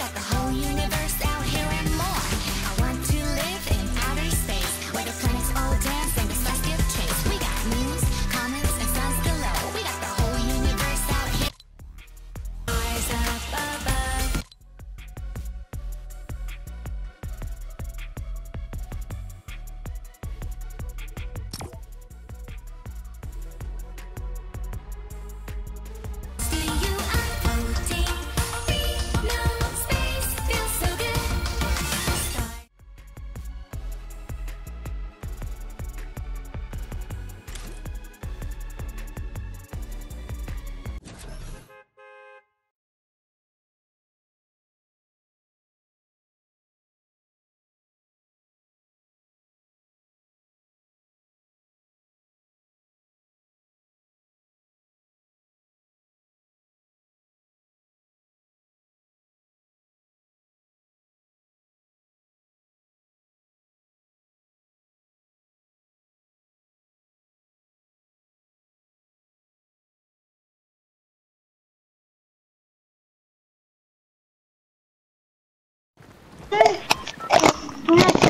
got the heart. Besar kalau mas